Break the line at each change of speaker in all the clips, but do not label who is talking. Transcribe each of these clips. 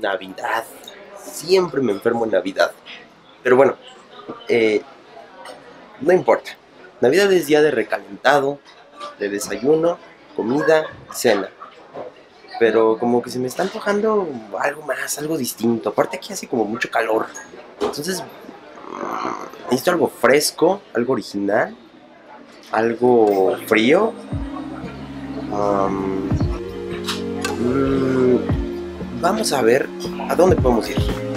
Navidad. Siempre me enfermo en Navidad. Pero bueno, eh, no importa. Navidad es día de recalentado, de desayuno, comida, cena. Pero como que se me está antojando algo más, algo distinto. Aparte aquí hace como mucho calor. Entonces, mm, necesito algo fresco, algo original, algo frío. Um, mm, vamos a ver a dónde podemos ir.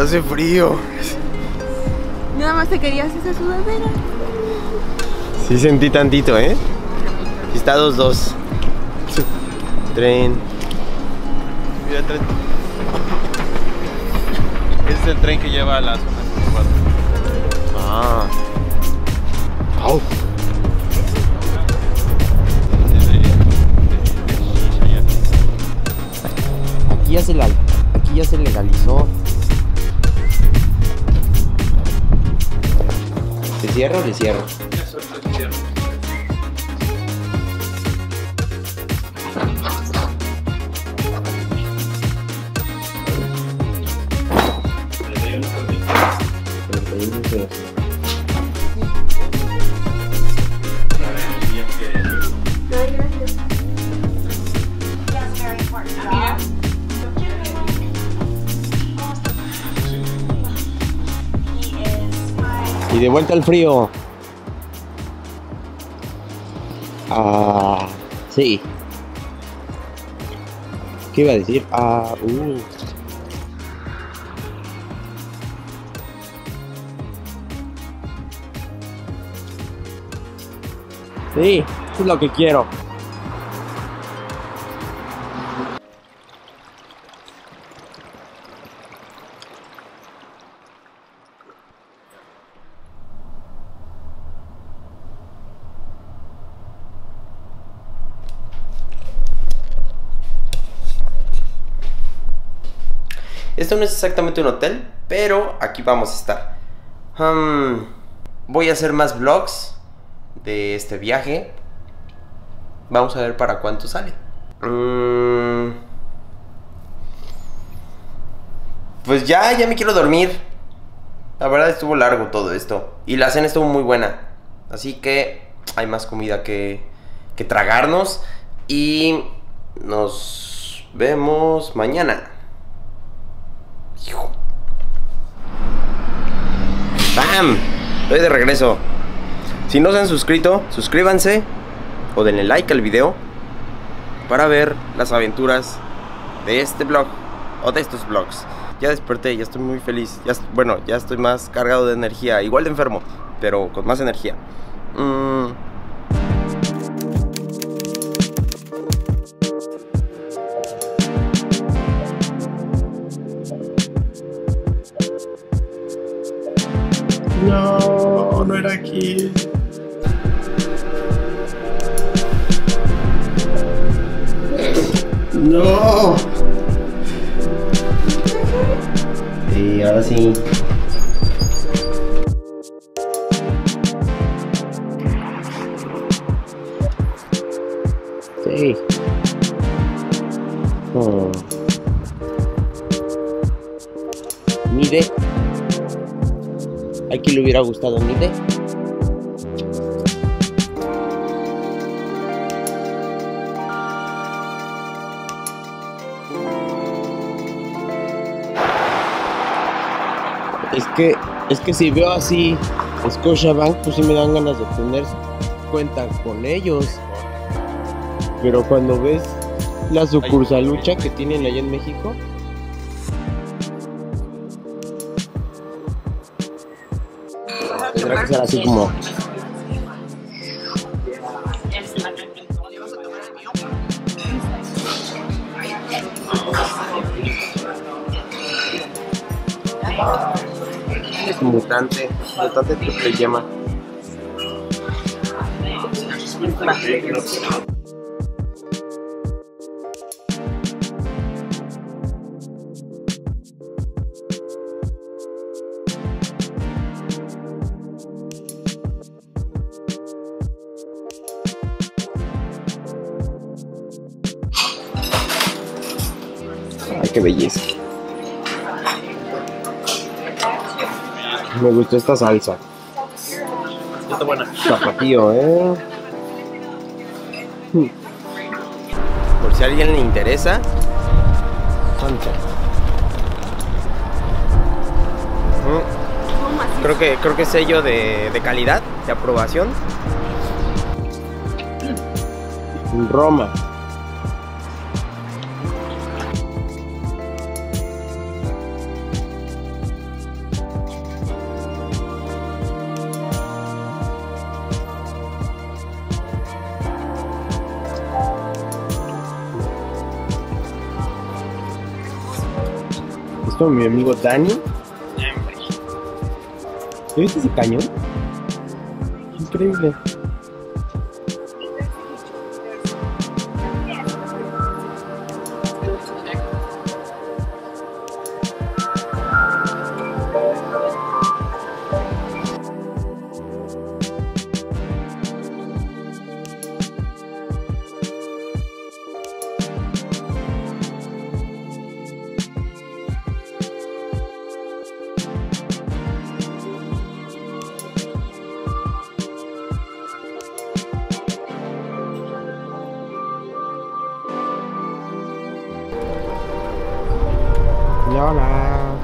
Hace frío.
Nada más te querías esa sudadera.
Sí sentí tantito, ¿eh? Está 2-2. Tren.
Mira el tren. Ese es el tren que lleva a la zona 54.
Ah. Au. Aquí ya se la, aquí ya se legalizó. Cierra o le cierro? Y de vuelta al frío. Ah, sí. ¿Qué iba a decir? Ah, uh. Sí, es lo que quiero. Esto no es exactamente un hotel, pero aquí vamos a estar. Voy a hacer más vlogs de este viaje. Vamos a ver para cuánto sale. Mm, pues ya, ya me quiero dormir. La verdad estuvo largo todo esto. Y la cena estuvo muy buena. Así que hay más comida que, que tragarnos. Y nos vemos mañana. ¡Bam! Estoy de regreso. Si no se han suscrito, suscríbanse o denle like al video para ver las aventuras de este blog o de estos vlogs. Ya desperté, ya estoy muy feliz. Ya, bueno, ya estoy más cargado de energía, igual de enfermo, pero con más energía. Mm, ¡No! Y ahora sí. Sí. Oh. Mide. Aquí le hubiera gustado Mide. Es que, es que si veo así Scotiabank, pues sí me dan ganas de tener cuenta con ellos. Pero cuando ves la sucursalucha que tienen allá en México, tendrá que ser así como mutante, mutante triple yema. Ay, qué belleza. Me gustó esta salsa.
Está buena.
Zapatillo, eh. Por si a alguien le interesa. Concha. Mm, Creo que, creo que es sello de, de calidad, de aprobación. Roma. Esto mi amigo Dani. ¿Ya viste ese cañón? Increíble. Hola.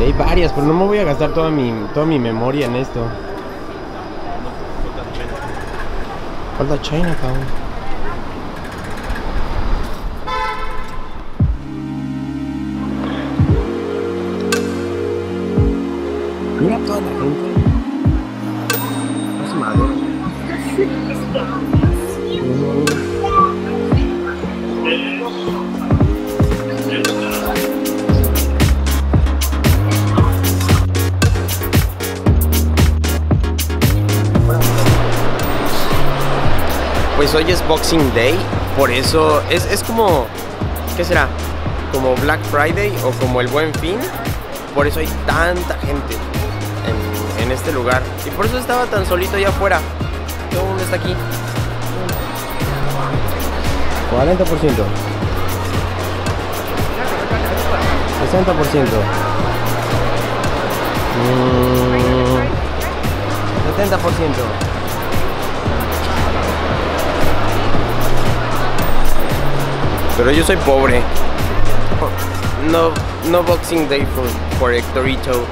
Y hay varias, pero no me voy a gastar toda mi, toda mi memoria en esto. Falta Chinatown. Mira hoy es Boxing Day, por eso es, es como, ¿qué será? Como Black Friday o como el Buen Fin, por eso hay tanta gente en, este lugar y por eso estaba tan solito allá afuera. Todo el mundo está aquí. 40%. 60%. 70%. Pero yo soy pobre. No, no Boxing Day for, for Hectorito.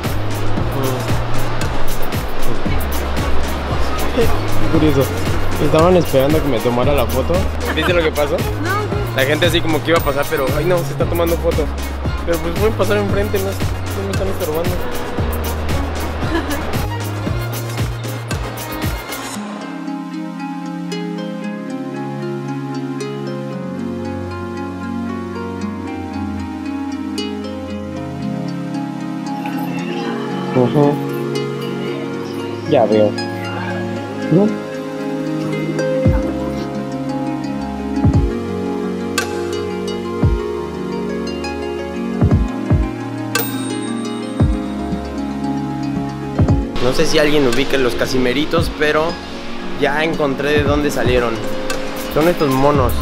Qué curioso. Estaban esperando a que me tomara la foto. ¿Viste lo que pasó?
No,
La gente así como que iba a pasar, pero ay no, se está tomando foto. Pero pues pueden pasar enfrente, no, no me están estorbando. Ya veo. ¿No? No sé si alguien ubique los casimeritos, pero ya encontré de dónde salieron. Son estos monos.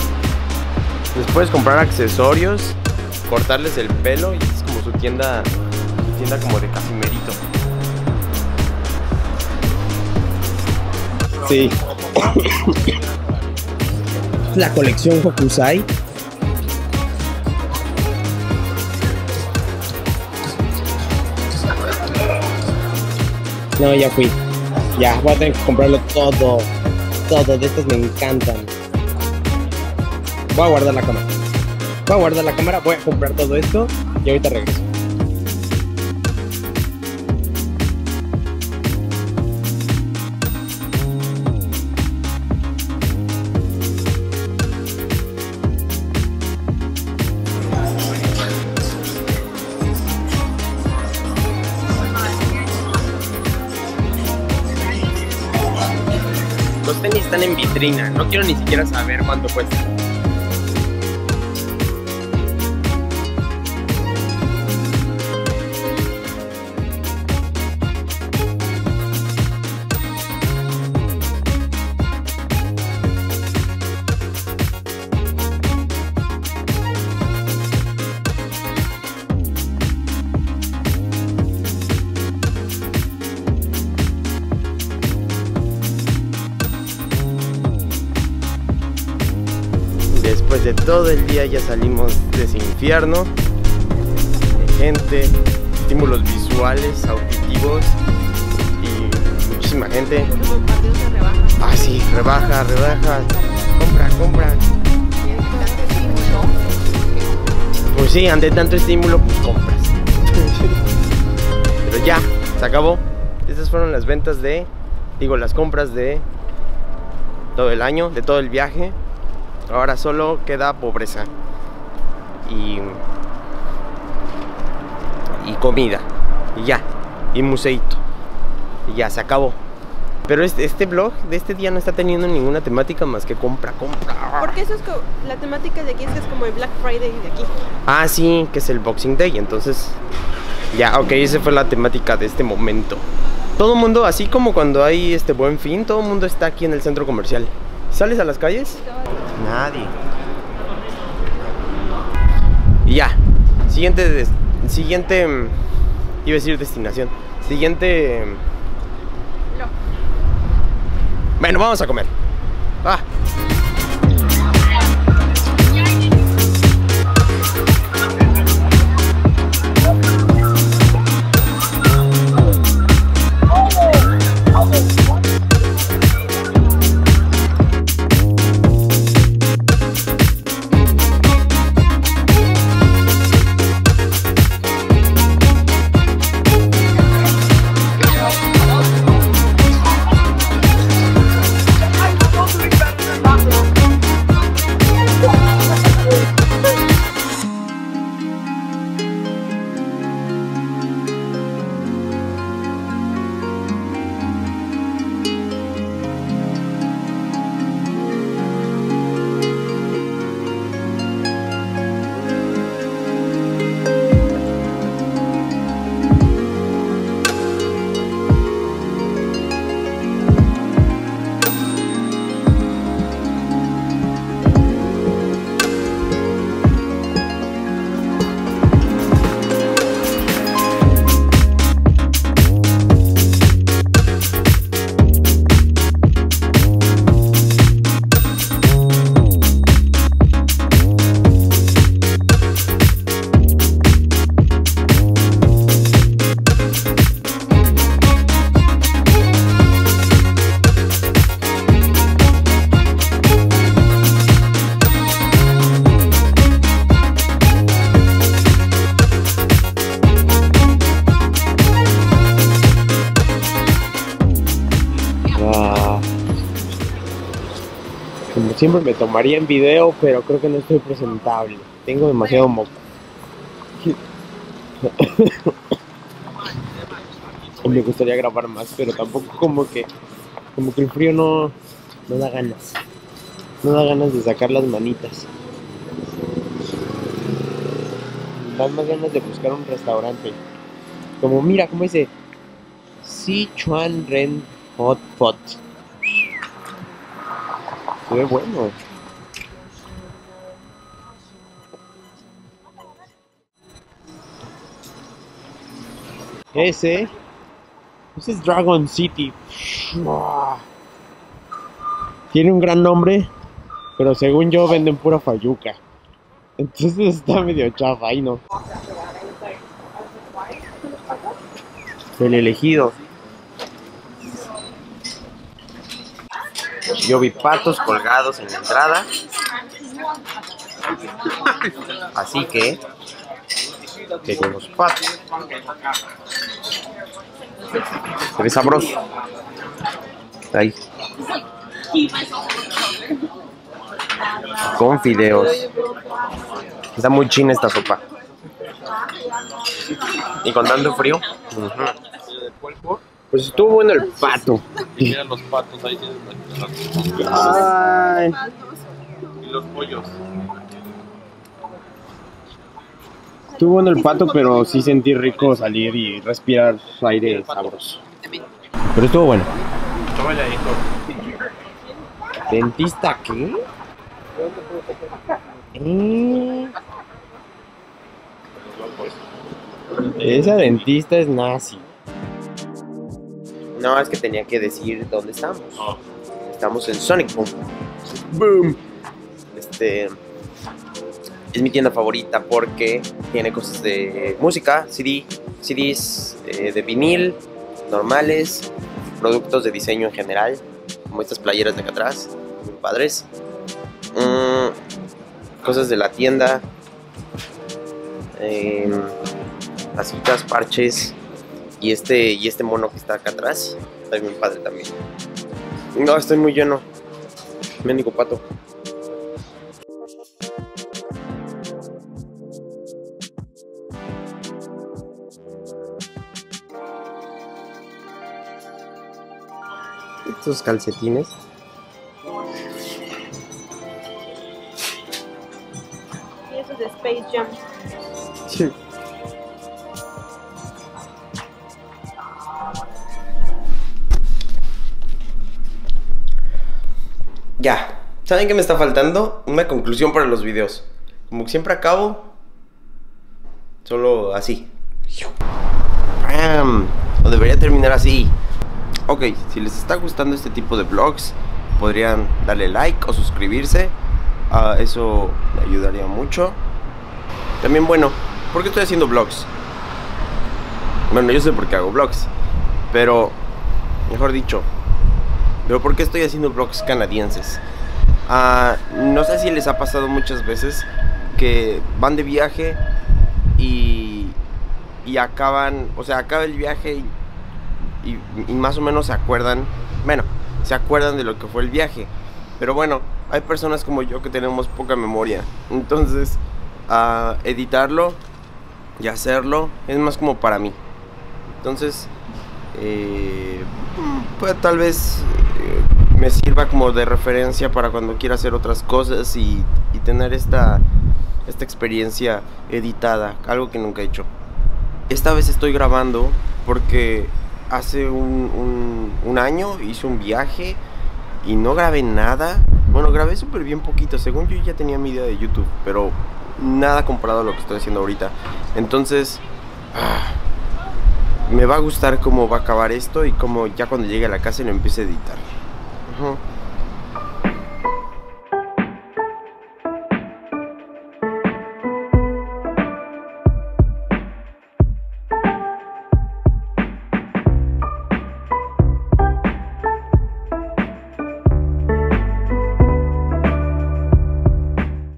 Les puedes comprar accesorios cortarles el pelo y es como su tienda, su tienda como de casimerito.
Sí. La colección Hokusai. No, ya fui. Ya, voy a tener que comprarlo todo. Todo, de estos me encantan. Voy a guardar la cámara. Voy a guardar la cámara, voy a comprar todo esto y ahorita regreso.
En vitrina, no quiero ni siquiera saber cuánto cuesta. Después de todo el día ya salimos de ese infierno. De gente, estímulos visuales, auditivos y muchísima gente. Ah, sí, rebaja, rebaja. Compra, compra. Pues sí, ante tanto estímulo, pues compras. Pero ya, se acabó. Estas fueron las ventas de, digo, las compras de todo el año, de todo el viaje. Ahora solo queda pobreza y, y comida. Y ya. Y museito. Y ya, se acabó. Pero este, este blog de este día no está teniendo ninguna temática más que compra, compra.
Porque eso es co- la temática de aquí es que es como el Black Friday de aquí.
Ah, sí, que es el Boxing Day. Entonces, ya, ok, esa fue la temática de este momento. Todo el mundo, así como cuando hay este buen fin, todo el mundo está aquí en el centro comercial. ¿Sales a las calles? Nadie. Y ya. Siguiente. des- siguiente. mm, Iba a decir destinación. Siguiente. mm,
No.
Bueno, vamos a comer. Va.
Siempre me tomaría en video, pero creo que no estoy presentable. Tengo demasiado moco. Me gustaría grabar más, pero tampoco como que como que el frío no, no da ganas. No da ganas de sacar las manitas. Dan más ganas de buscar un restaurante. Como mira, como dice Sichuan Ren Hot Pot. Qué bueno. Ese. This es Dragon City. Tiene un gran nombre, pero según yo venden pura fayuca. Entonces está medio chafa, ahí no. El elegido. Yo vi patos colgados en la entrada. Así que tengo los patos. Se ve sabroso. Ahí. Con fideos. Está muy china esta sopa. Y con tanto frío. Pues estuvo bueno el pato.
Y mira los patos ahí
Ay.
y los pollos.
Estuvo bueno el pato, pero sí sentí rico salir y respirar aire sabroso. Pero estuvo bueno.
Tómale ahí,
¿Dentista qué? Eh, Esa dentista es nazi. No, es que tenía que decir dónde estamos. Estamos en Sonic Boom. Boom. Este es mi tienda favorita porque tiene cosas de música, CD, CDs eh, de vinil, normales, productos de diseño en general, como estas playeras de acá atrás, muy padres. Mm, cosas de la tienda, casitas, parches y este y este mono que está acá atrás, está bien padre también. No, estoy muy lleno. Mendigo pato. Estos calcetines.
Y eso es de Space Jam.
Ya. ¿Saben qué me está faltando? Una conclusión para los videos. Como siempre acabo. Solo así. ¡Pam! O debería terminar así. Ok, si les está gustando este tipo de vlogs, podrían darle like o suscribirse. Ah, eso me ayudaría mucho. También, bueno, ¿por qué estoy haciendo vlogs? Bueno, yo sé por qué hago vlogs. Pero, mejor dicho, pero ¿por qué estoy haciendo vlogs canadienses? Ah, no sé si les ha pasado muchas veces que van de viaje y, y acaban, o sea, acaba el viaje y, más o menos se acuerdan, bueno, se acuerdan de lo que fue el viaje. Pero bueno, hay personas como yo que tenemos poca memoria. Entonces, ah, editarlo y hacerlo es más como para mí. Entonces, eh, pues tal vez eh, me sirva como de referencia para cuando quiera hacer otras cosas y, tener esta, esta experiencia editada, algo que nunca he hecho. Esta vez estoy grabando porque hace un, un- un año hice un viaje y no grabé nada. Bueno, grabé súper bien poquito, según yo ya tenía mi idea de YouTube, pero nada comparado a lo que estoy haciendo ahorita. Entonces... ah, me va a gustar cómo va a acabar esto y cómo ya cuando llegue a la casa lo empiece a editar.